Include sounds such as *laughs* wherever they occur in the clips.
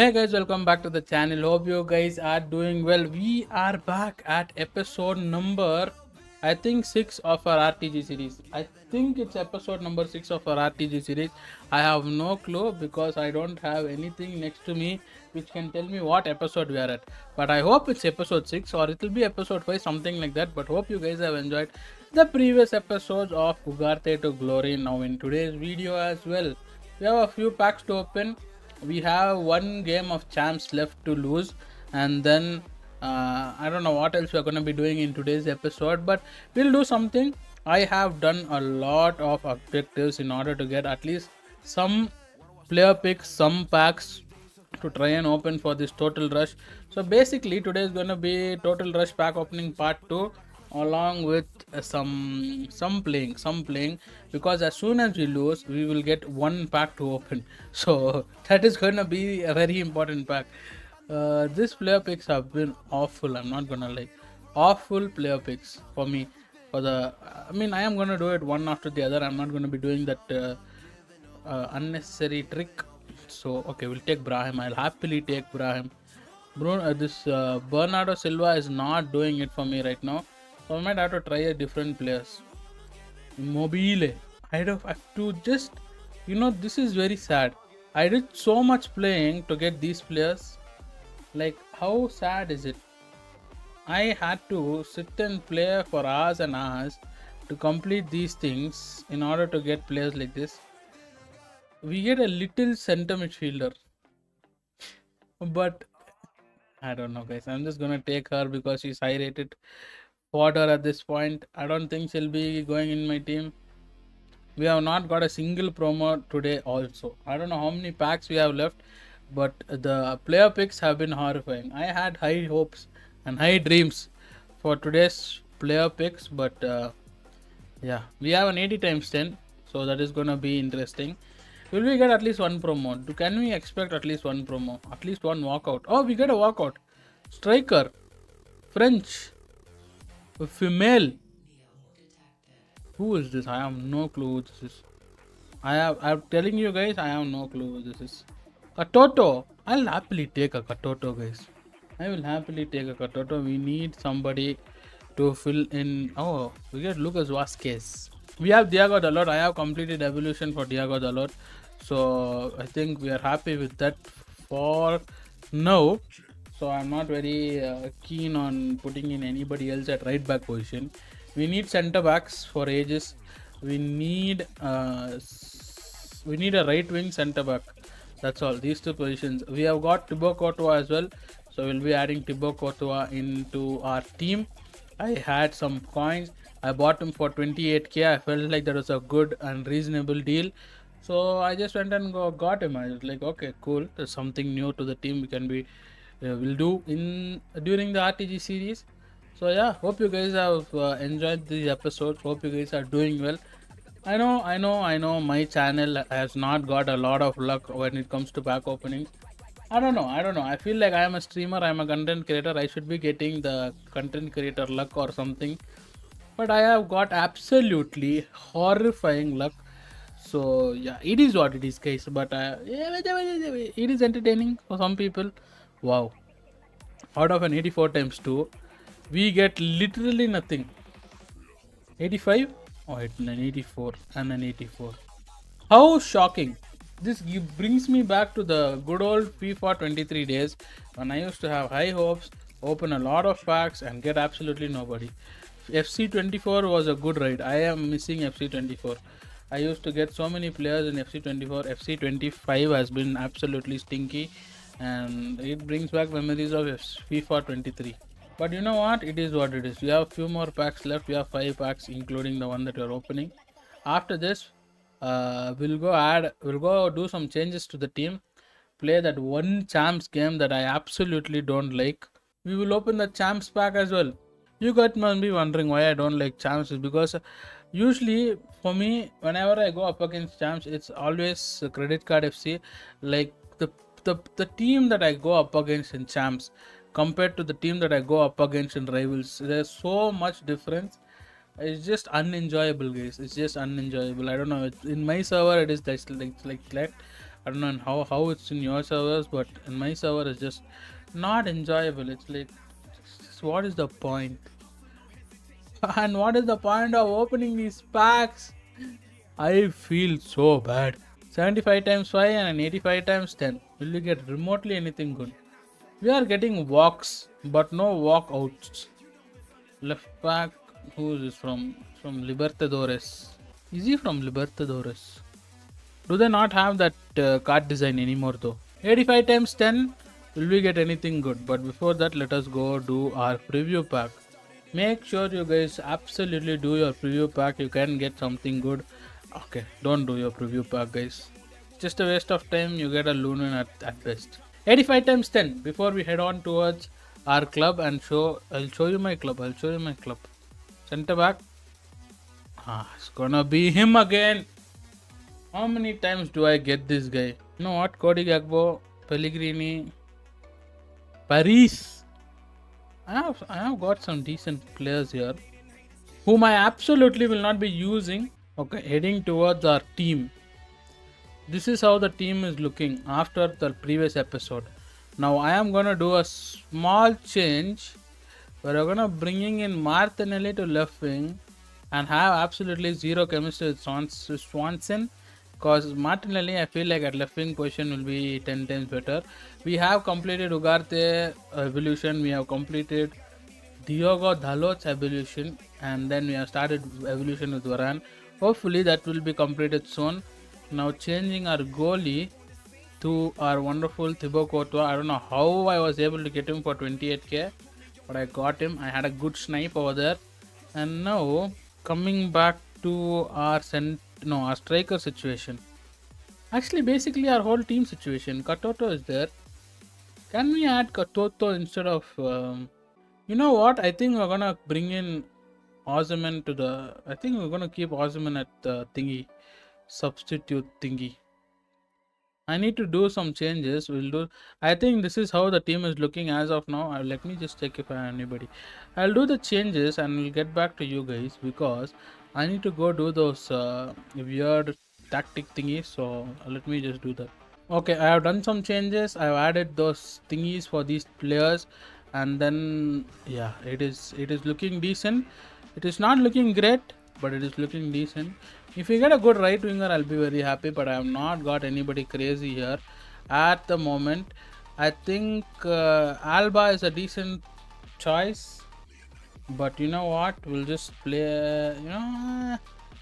Hey guys, welcome back to the channel. Hope you guys are doing well. We are back at episode number, I think, six of our RTG series. I think it's episode number six of our RTG series. I have no clue because I don't have anything next to me which can tell me what episode we are at. But I hope it's episode six or it will be episode five, something like that. But hope you guys have enjoyed the previous episodes of Ugarte to Glory. Now in today's video as well, we have a few packs to open we have one game of champs left to lose and then uh, i don't know what else we're going to be doing in today's episode but we'll do something. I have done a lot of objectives in order to get at least some player picks some packs to try and open for this total rush. So basically today is going to be total rush pack opening part 2 along with uh, some some playing some playing because as soon as we lose we will get one pack to open. *laughs* So that is to be a very important pack. Uh, this player picks have been awful i'm not gonna lie. Awful player picks for me for the i mean i am gonna do it one after the other. I'm not gonna be doing that uh, uh, unnecessary trick. So okay we'll take brahim. I'll happily take brahim. Bruno, uh, this uh, bernardo silva is not doing it for me right now so I might have to try a different players. Mobile. I have to just, you know, this is very sad. I did so much playing to get these players. Like, how sad is it? I had to sit and play for hours and hours to complete these things in order to get players like this. We get a little center midfielder. But I don't know, guys. I'm just gonna take her because she's high rated fodder at this point. I don't think she'll be going in my team. We have not got a single promo today also. I don't know how many packs we have left, but the player picks have been horrifying. I had high hopes and high dreams for today's player picks, but uh, yeah, we have an 80 times 10, so that is gonna be interesting. Will we get at least one promo? Can we expect at least one promo? At least one walkout? Oh, we get a walkout. Striker. French female. Who is this? I have no clue who this is. I have I'm telling you guys, I have no clue who this is. Katoto. I'll happily take a Katoto, guys. I will happily take a Katoto. We need somebody to fill in. Oh, we get Lucas Vasquez. We have Diogo Dalot. I have completed evolution for Diogo Dalot. So I think we are happy with that for now so I'm not very uh, keen on putting in anybody else at right back position. We need centre backs for ages. We need uh, we need a right wing centre back. That's all. These two positions. We have got Thibaut Courtois as well. So we'll be adding Thibaut Courtois into our team. I had some coins. I bought him for 28k. I felt like that was a good and reasonable deal. So I just went and go, got him. I was like, okay, cool. There's something new to the team. We can be uh, will do in during the RTG series. So yeah, hope you guys have uh, enjoyed these episodes. Hope you guys are doing well. I know, I know, I know. My channel has not got a lot of luck when it comes to pack openings. I don't know. I don't know. I feel like I am a streamer. I am a content creator. I should be getting the content creator luck or something. But I have got absolutely horrifying luck. So yeah, it is what it is, guys. But uh, it is entertaining for some people wow out of an 84 times 2 we get literally nothing 85 oh it's an 84 and an 84 how shocking this brings me back to the good old FIFA 23 days when I used to have high hopes, open a lot of packs, and get absolutely nobody. FC24 was a good ride. I am missing FC24. I used to get so many players in FC24. FC25 has been absolutely stinky and it brings back memories of FIFA 23. But you know what? It is what it is. We have a few more packs left. We have five packs, including the one that we are opening. After this, uh, we'll go add, we'll go do some changes to the team. Play that one champs game that I absolutely don't like. We will open the champs pack as well. You guys must be wondering why I don't like champs is because usually for me, whenever I go up against champs, it's always credit card FC. Like the the team that I go up against in champs compared to the team that I go up against in rivals, there's so much difference. It's just unenjoyable, guys. It's just unenjoyable. I don't know. In my server, it is like like like. I don't know how, how it's in your servers, but in my server it's just not enjoyable. It's like, what is the point? *laughs* And what is the point of opening these packs? I feel so bad. 75 times 5 and 85 times 10. Will you get remotely anything good? We are getting walks, but no walkouts. Left back, who is this from? From Libertadores. Is he from Libertadores? Do they not have that uh, card design anymore though? 85 times 10, will we get anything good? But before that, let us go do our preview pack. Make sure you guys absolutely do your preview pack. You can get something good. Okay, don't do your preview pack, guys. Just a waste of time. You get a Lunin at, at best. 85 times 10. Before we head on towards our club and show, I'll show you my club. I'll show you my club. Center back. Ah, it's gonna be him again. How many times do I get this guy? You know what? Cody Gakpo, Pellegrini, Paris. I have I have got some decent players here, whom I absolutely will not be using. Okay, heading towards our team. This is how the team is looking after the previous episode. Now I am gonna do a small change where I'm gonna bringing in Martinelli to left wing and have absolutely zero chemistry with Swanson because Martinelli I feel like at left wing position will be 10 times better. We have completed Ugarte evolution, we have completed Diogo Dalot's evolution and then we have started evolution with Varane. Hopefully that will be completed soon. Now changing our goalie to our wonderful Thibaut Courtois. I don't know how I was able to get him for 28k but I got him. I had a good snipe over there. And now coming back to our cent no our striker situation. Actually, basically our whole team situation. Katoto is there. Can we add Katoto instead of? Um, you know what? I think we're gonna bring in Osimhen to the. I think we're gonna keep Osimhen at the thingy, substitute thingy. I need to do some changes. We'll do. I think this is how the team is looking as of now. Uh, let me just check if I have anybody. I'll do the changes and we'll get back to you guys because I need to go do those uh, weird tactic thingies. So let me just do that. Okay, I have done some changes. I've added those thingies for these players, and then yeah, it is it is looking decent. It is not looking great, but it is looking decent. If we get a good right winger, I'll be very happy. But I have not got anybody crazy here at the moment. I think uh, Alba is a decent choice but you know what we'll just play you know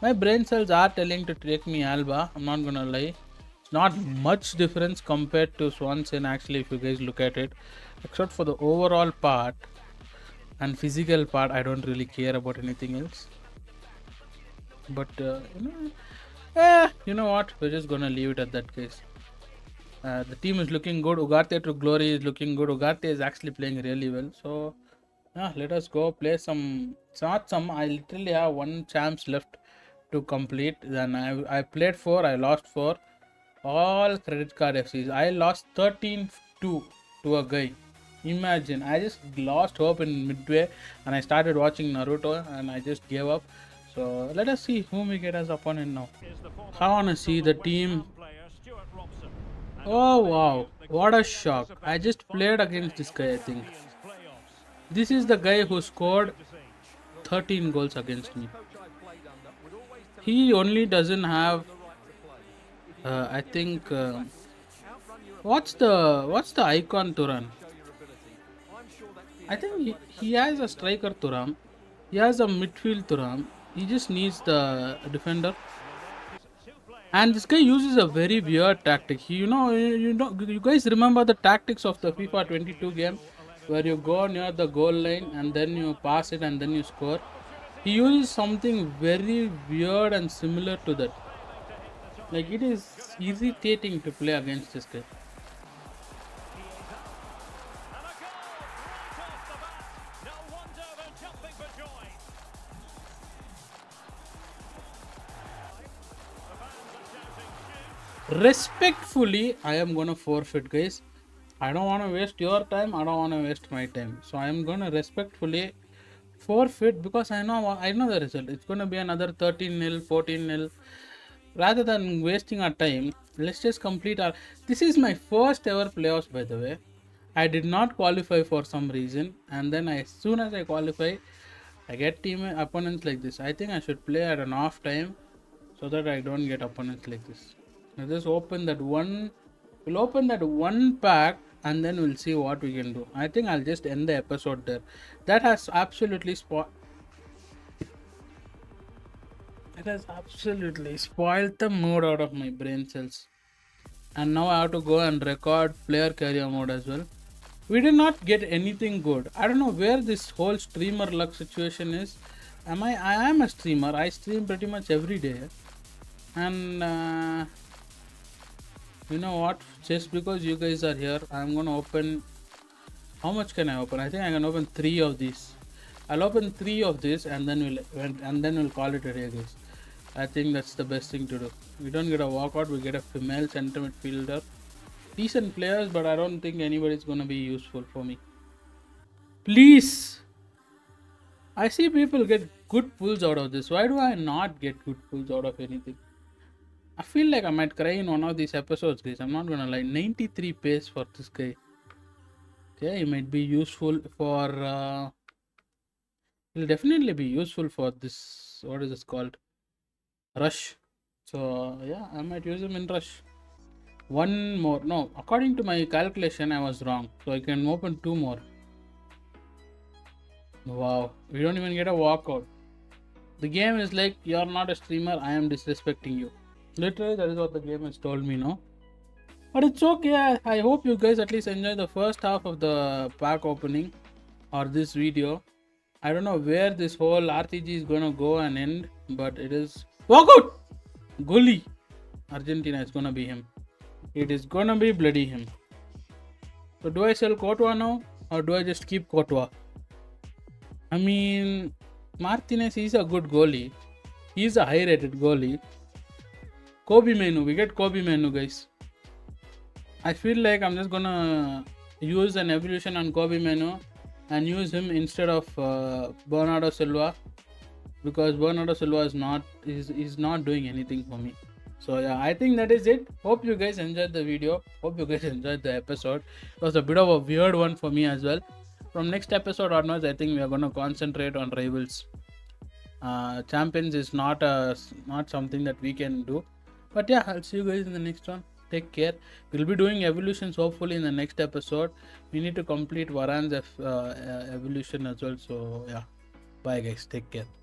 my brain cells are telling to take me alba i'm not gonna lie it's not much difference compared to swanson actually if you guys look at it except for the overall part and physical part i don't really care about anything else but uh, you know eh, you know what? We're just gonna leave it at that case. Uh, the team is looking good. Ugarte to glory is looking good. Ugarte is actually playing really well. So yeah let us go play some it's not some. I literally have one champs left to complete. Then i i played four. I lost four. All credit card fcs i lost 13 2 to a guy. Imagine. I just lost hope in midway and i started watching naruto and i just gave up so let us see whom we get as opponent now i want to see the team oh wow what a shock i just played against this guy i think this is the guy who scored 13 goals against me. He only doesn't have. Uh, I think. Uh, what's the what's the icon Thuram? I think he, he has a striker Thuram. He has a midfield Thuram. He just needs the defender. And this guy uses a very weird tactic. He, you know, you know, you guys remember the tactics of the FIFA 22 game where you go near the goal line and then you pass it and then you score. He uses something very weird and similar to that. Like it is irritating to play against this guy. Respectfully, I am gonna forfeit, guys. I don't want to waste your time. I don't want to waste my time. So I'm going to respectfully forfeit because I know I know the result. It's to be another 13 nil, 14 nil. rather than wasting our time, let's just complete our. This is my first ever playoffs, by the way. I did not qualify for some reason, and then I, as soon as I qualify, I get team opponents like this. I think I should play at an off time so that I don't get opponents like this. I'll just open that one. We'll open that one pack and then we'll see what we can do. I think I'll just end the episode there. That has absolutely spoiled. It has absolutely spoiled the mood out of my brain cells. And now I have to go and record player carrier mode as well. We did not get anything good. I don't know where this whole streamer luck situation is. Am I? I am a streamer. I stream pretty much every day. And uh, you know what? Just because you guys are here, I'm gonna open. How much can I open? I think I can open three of these. I'll open three of these and then we'll and then we'll call it a day, guys. I think that's the best thing to do. We don't get a walkout, we get a female center midfielder. Decent players, but I don't think anybody's gonna be useful for me. Please! I see people get good pulls out of this. Why do I not get good pulls out of anything? I feel like I might cry in one of these episodes, guys. I'm not gonna lie. 93 pace for this guy. Okay, he might be useful for. Uh, he'll definitely be useful for this. What is this called? rush so yeah i might use him in rush one more no according to my calculation i was wrong so i can open two more wow we don't even get a walkout the game is like you're not a streamer i am disrespecting you literally that is what the game has told me no but it's okay i hope you guys at least enjoy the first half of the pack opening or this video i don't know where this whole rtg is gonna go and end but it is Walk out! Goalie. Argentina is gonna be him. It is gonna be bloody him. So do I sell Courtois now or do I just keep Courtois? I mean, Martinez is a good goalie. He's a high rated goalie. Kobbie Mainoo. We get Kobbie Mainoo, guys. I feel like I'm just gonna use an evolution on Kobbie Mainoo and use him instead of uh, Bernardo Silva because Bernardo Silva is not is is not doing anything for me. So yeah, I think that is it. Hope you guys enjoyed the video. Hope you guys *laughs* enjoyed the episode. It was a bit of a weird one for me as well. From next episode onwards, I think we are gonna concentrate on rivals. Uh, champions is not a not something that we can do. But yeah, I'll see you guys in the next one. Take care. We'll be doing evolutions hopefully in the next episode. We need to complete Varane's uh, uh, evolution as well. So yeah, bye guys. Take care.